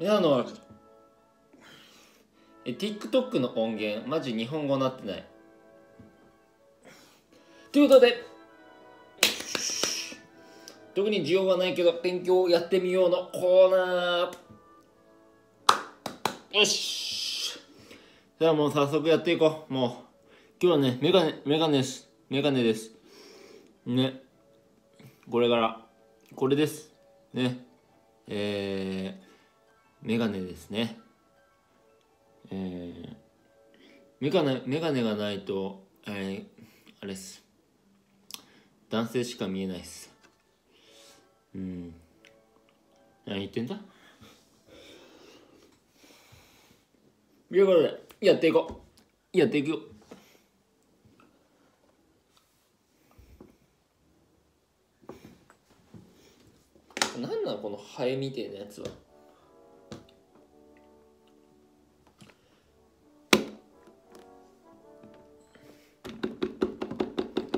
皆のえ TikTok の音源マジ日本語なってない。ということで特に需要はないけど勉強をやってみようのコーナー。よし。じゃあもう早速やっていこう。もう今日はねメガネメガネです。メガネです。ね。これから。これです。ね。えー、メガネですね。えー、メガネメガネがないとえー、あれっす。男性しか見えないっす。うん。何言ってんだ？ということでやっていこう。やっていくよ。なんなのこのハエみてえなやつは。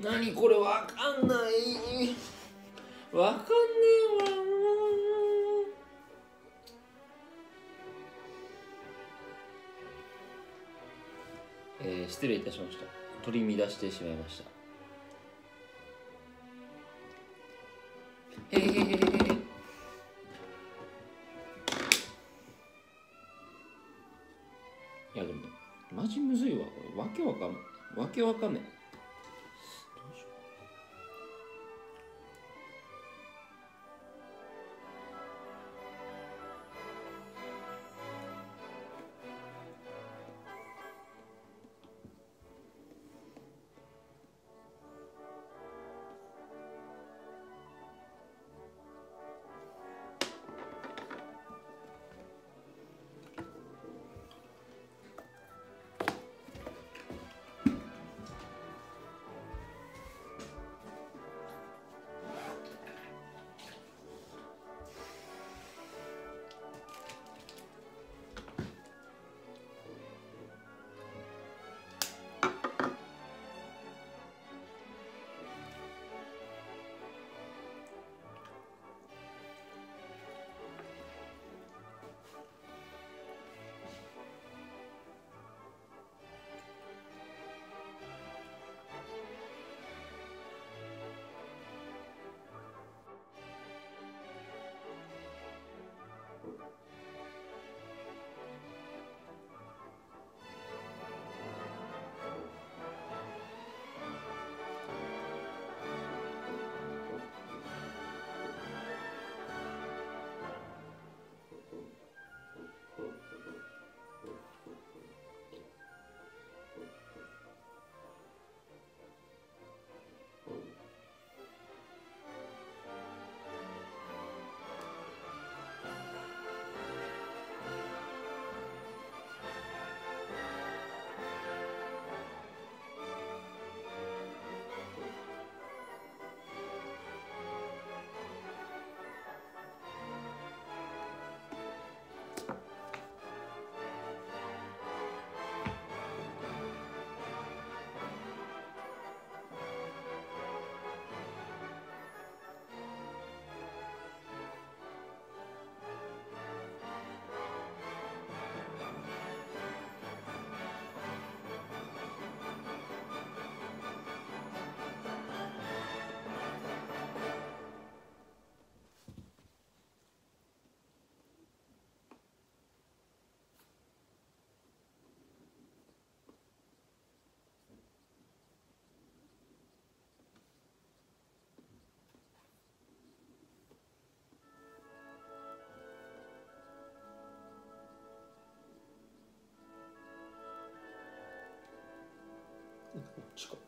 何これわかんないわかんねえわもうえー、失礼いたしました取り乱してしまいましたへへへへへいやでもマジむずいわこれわけわかんわけわかんないちか。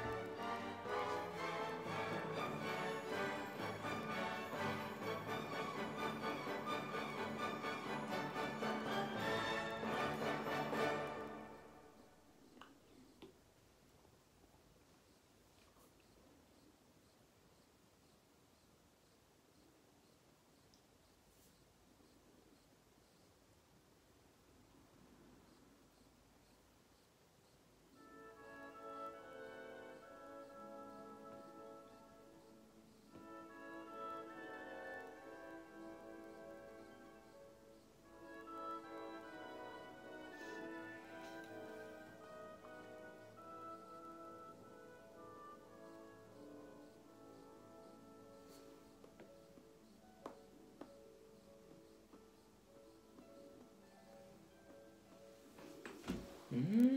う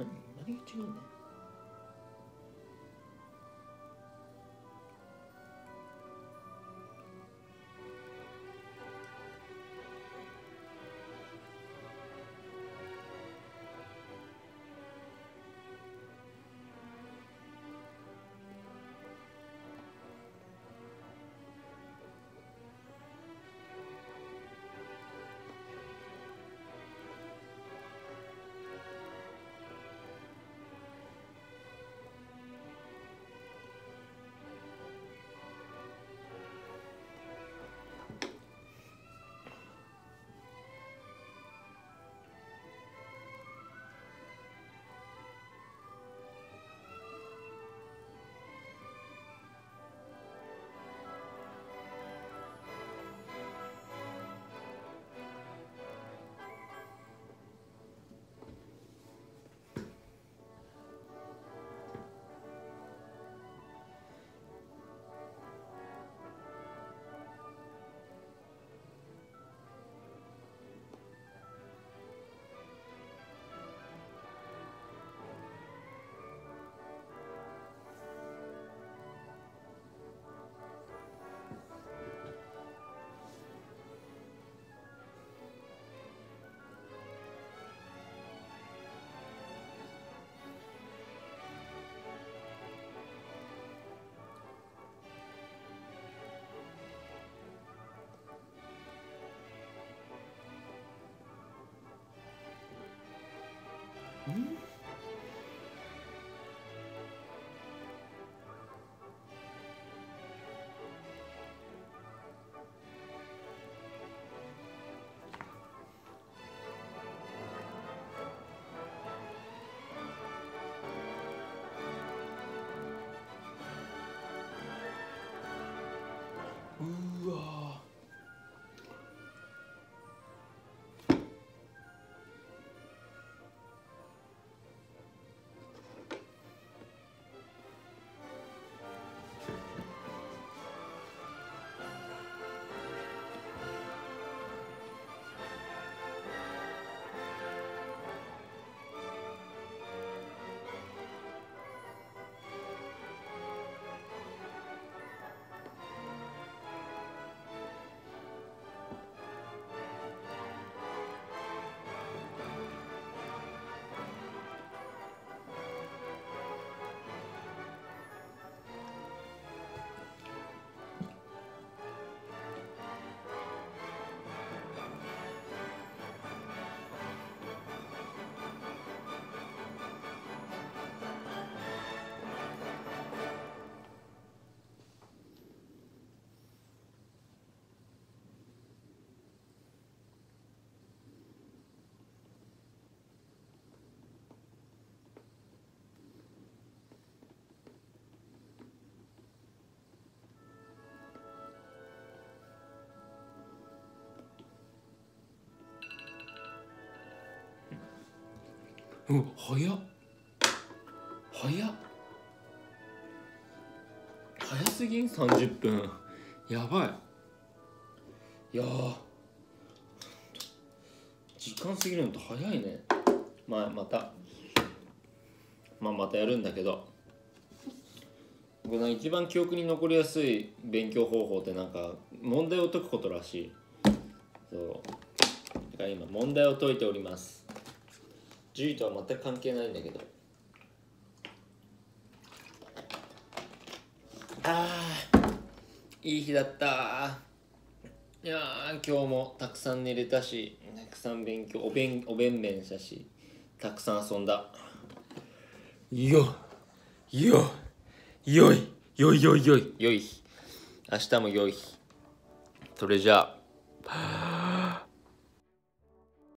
ん何何が違うんうん早っ。早っ。早すぎん？30分。やばい。いや時間過ぎるのと早いね。まあまた。まあまたやるんだけど。僕の一番記憶に残りやすい勉強方法ってなんか問題を解くことらしい。そう。だから今問題を解いております。獣医とは全く関係ないんだけど。あーいい日だった。いやー今日もたくさん寝れたしたくさん勉強おべんおべんべんしたしたくさん遊んだ。よよよいよいよいよい。よい明日もよいそれじゃあ